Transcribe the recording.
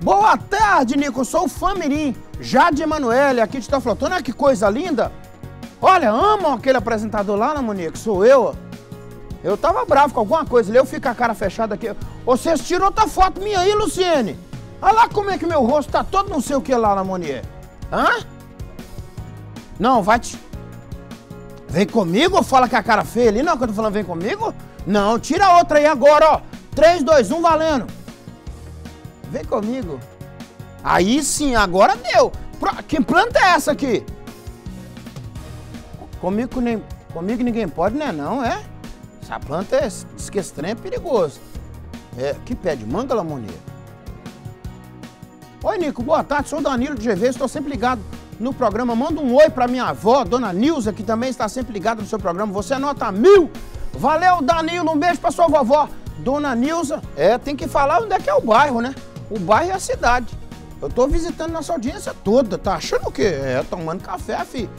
Boa tarde, Nico. Eu sou o Famirim, Jade Emanuele, aqui de Teoflotone. Olha que coisa linda. Olha, amam aquele apresentador lá, né, Monique? Sou eu. Eu tava bravo com alguma coisa eu fico com a cara fechada aqui. Vocês tirou outra foto minha aí, Luciene. Olha lá como é que meu rosto tá todo não sei o que lá na Monier. Hã? Não, vai te... Vem comigo ou fala que a cara feia ali? Não, que eu tô falando vem comigo? Não, tira outra aí agora, ó. 3, 2, 1, valendo. Vem comigo. Aí sim, agora deu. Que planta é essa aqui? Comigo, nem, comigo ninguém pode, né? Não, é? Essa planta é, diz que é perigoso. É, que pé de manga, Lamonia? Oi, Nico, boa tarde. Sou Danilo de GV, estou sempre ligado no programa. Manda um oi para minha avó, Dona Nilza, que também está sempre ligada no seu programa. Você anota mil. Valeu, Danilo. Um beijo para sua vovó. Dona Nilza, é, tem que falar onde é que é o bairro, né? O bairro é a cidade. Eu tô visitando nossa audiência toda. Tá achando o quê? É, tomando café, filho.